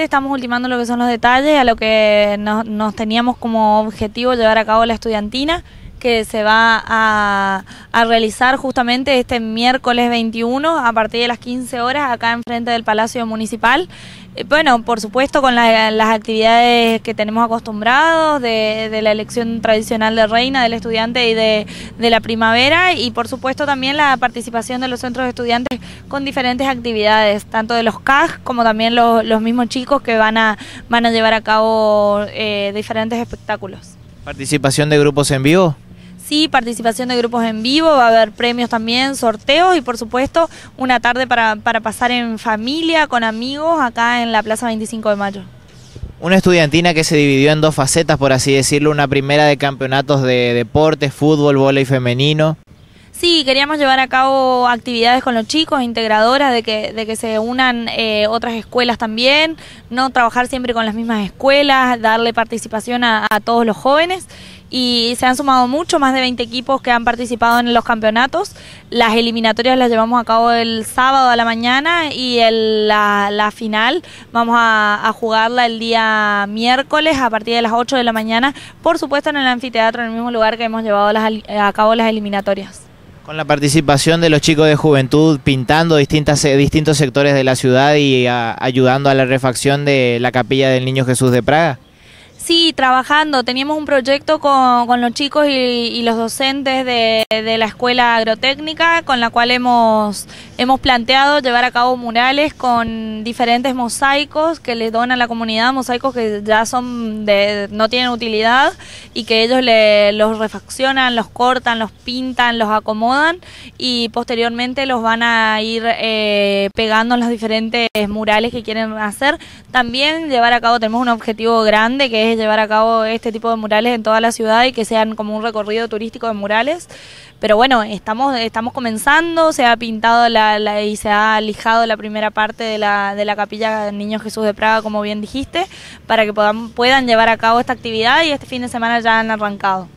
Estamos ultimando lo que son los detalles, a lo que nos, nos teníamos como objetivo llevar a cabo la estudiantina, que se va a, a, realizar justamente este miércoles 21 a partir de las 15 horas acá enfrente del Palacio Municipal. Eh, bueno, por supuesto con la, las actividades que tenemos acostumbrados, de, de, la elección tradicional de reina, del estudiante y de, de, la primavera, y por supuesto también la participación de los centros de estudiantes con diferentes actividades, tanto de los CAG como también los, los mismos chicos que van a, van a llevar a cabo eh, diferentes espectáculos. ¿Participación de grupos en vivo? Sí, participación de grupos en vivo, va a haber premios también, sorteos y por supuesto una tarde para, para pasar en familia, con amigos, acá en la Plaza 25 de Mayo. Una estudiantina que se dividió en dos facetas, por así decirlo, una primera de campeonatos de deportes, fútbol, vóley femenino. Sí, queríamos llevar a cabo actividades con los chicos, integradoras, de que, de que se unan eh, otras escuelas también, no trabajar siempre con las mismas escuelas, darle participación a, a todos los jóvenes y se han sumado mucho, más de 20 equipos que han participado en los campeonatos. Las eliminatorias las llevamos a cabo el sábado a la mañana y el, la, la, final vamos a, jugarla el día miércoles a partir de las 8 de la mañana, por supuesto en el anfiteatro, en el mismo lugar que hemos llevado las, a cabo las eliminatorias. Con la participación de los chicos de juventud pintando distintas, distintos sectores de la ciudad y ayudando a la refacción de la capilla del Niño Jesús de Praga. Sí, trabajando. Teníamos un proyecto con, con los chicos y, y los docentes de, la escuela agrotécnica con la cual hemos, hemos planteado llevar a cabo murales con diferentes mosaicos que les donan a la comunidad, mosaicos que ya son de, no tienen utilidad y que ellos le, los refaccionan, los cortan, los pintan, los acomodan y posteriormente los van a ir eh, pegando en los diferentes murales que quieren hacer. También llevar a cabo, tenemos un objetivo grande que es llevar a cabo este tipo de murales en toda la ciudad y que sean como un recorrido turístico de murales. Pero bueno, estamos, estamos comenzando, se ha pintado la, la, y se ha lijado la primera parte de la, de la capilla Niño Jesús de Praga, como bien dijiste, para que puedan, puedan llevar a cabo esta actividad y este fin de semana ya han arrancado.